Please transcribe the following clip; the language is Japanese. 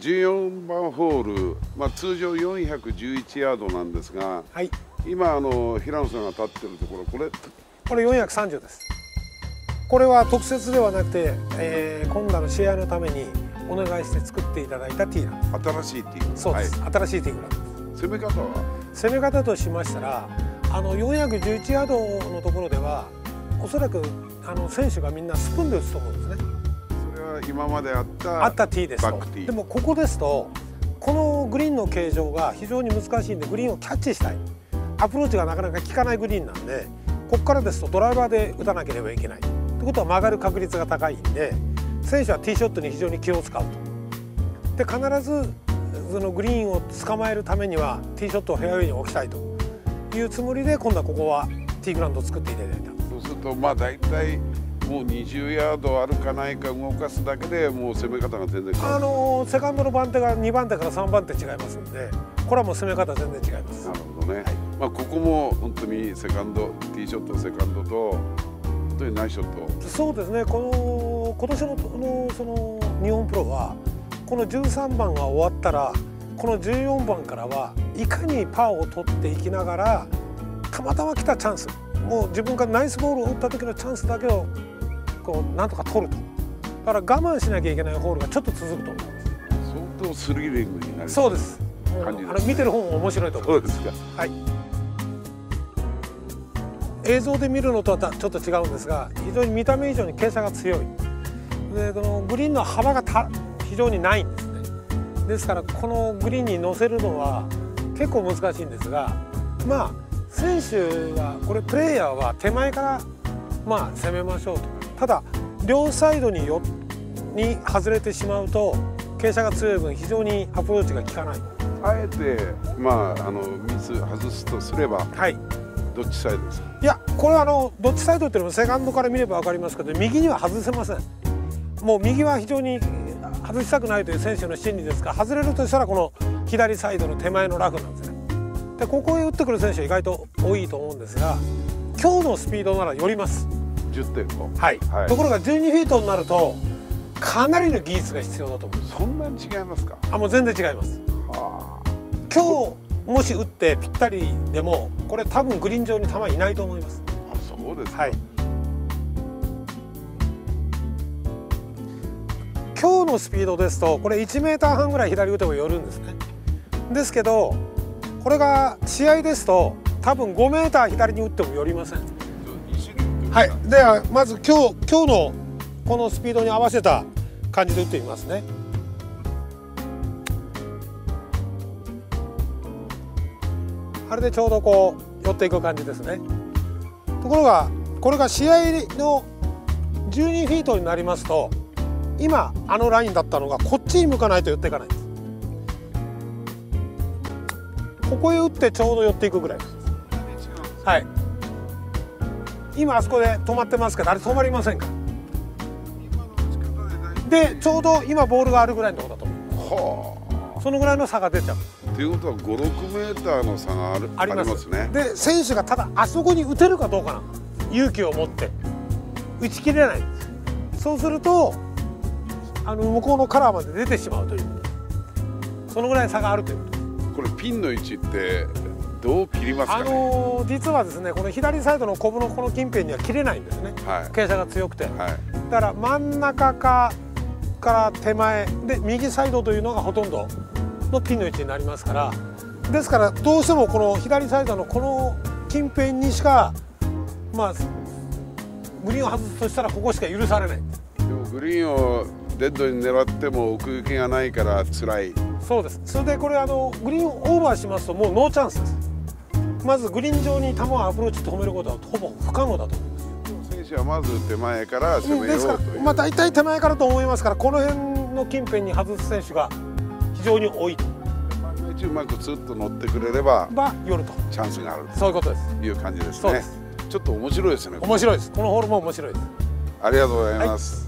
14番ホール、まあ、通常411ヤードなんですが、はい、今あの平野さんが立ってるところこれこれ430です。これは特設ではなくて、えー、今度の試合のためにお願いして作っていただいたティーラン。新しいティーそうです、はい、新しいティーラン。攻め方は？攻め方としましたらあの411ヤードのところではおそらくあの選手がみんなスプーンで打つと思うんですね今まであったあったティーですと。でもここですとこのグリーンの形状が非常に難しいんでグリーンをキャッチしたい。アプローチがなかなか効かないグリーンなんでここからですとドライバーで打たなければいけない。ということは曲がる確率が高いんで選手はティーショットに非常に気を使うと。で必ずそのグリーンを捕まえるためにはティーショットをフェアウェイに置きたいと。いうつもりで今度はここはティーグラウンドを作っていただいた。そうするとまあ大体もう20ヤードあるかないか動かすだけでもう攻め方が全然変わる。あのセカンドの番手が2番手から3番手違いますんでこれはもう攻め方全然違います。なるほどね、はい、まあここも本当にセカンドティーショットセカンドと本当にナイスショット。そうですね。この今年ののその日本プロはこの13番が終わったらこの14番からはいかにパーを取っていきながらたまたま来たチャンス。もう自分がナイスボールを打った時のチャンスだけをこうなんとか取ると。だから我慢しなきゃいけないホールがちょっと続くと思います相当スリリングになる。そうです。感じです、あの見てる方も面白いと思いますそうですか。はい。映像で見るのとはちょっと違うんですが非常に見た目以上に傾斜が強い。でこのグリーンの幅がた非常にないんですね。ですからこのグリーンに乗せるのは結構難しいんですがまあ選手はこれプレーヤーは手前からまあ攻めましょうとただ両サイドによに外れてしまうと傾斜が強い分非常にアプローチが効かない。あえてまああのミス外すとすれば、はい、どっちサイドですか？いやこれはあのどっちサイドっていうのもセカンドから見れば分かりますけど右には外せません。もう右は非常に外したくないという選手の心理ですから外れるとしたらこの左サイドの手前のラフなんですね。でここへ打ってくる選手は意外と多いと思うんですが今日のスピードなら寄ります10.5、はい、はい、ところが12フィートになるとかなりの技術が必要だと思う。そんなに違いますか？あもう全然違います、はあ、今日もし打ってぴったりでもこれ多分グリーン上に球いないと思います。あそうですはい。今日のスピードですとこれ1メーター半ぐらい左打てば寄るんですね。ですけどこれが試合ですと多分5メーター左に打っても寄りませんはい。ではまず今日今日のこのスピードに合わせた感じで打ってみますね。あれでちょうどこう寄っていく感じですね。ところがこれが試合の12フィートになりますと今あのラインだったのがこっちに向かないと寄っていかないです。ここへ打ってちょうど寄っていくぐらいです。はい。今あそこで止まってますけどあれ止まりませんか？でちょうど今ボールがあるぐらいのところだと思う。はそのぐらいの差が出ちゃう。ということは56メーターの差があるあります。ね。で選手がただあそこに打てるかどうかな勇気を持って。打ち切れない。そうするとあの向こうのカラーまで出てしまうという。そのぐらい差があるという。ことこれピンの位置ってどう切りますか、ね、あの実はですねこの左サイドのコブのこの近辺には切れないんですね、はい、傾斜が強くて、はい、だから真ん中かから手前で右サイドというのがほとんどのピンの位置になりますから。ですからどうしてもこの左サイドのこの近辺にしかまあグリーンを外すとしたらここしか許されない。でもグリーンをデッドに狙っても奥行きがないから辛い。そうです。それでこれあのグリーンオーバーしますともうノーチャンスですまずグリーン上に球をアプローチ止めることはほぼ不可能だと思います選手はまず手前から攻めようという、うん、ですか。らまあ大体手前からと思いますからこの辺の近辺に外す選手が非常に多いと。うまくツッと乗ってくれればば夜と。チャンスがあるそういうことです。いう感じですね。ちょっと面白いですね面白いです。このホールも面白いです。ありがとうございます、はい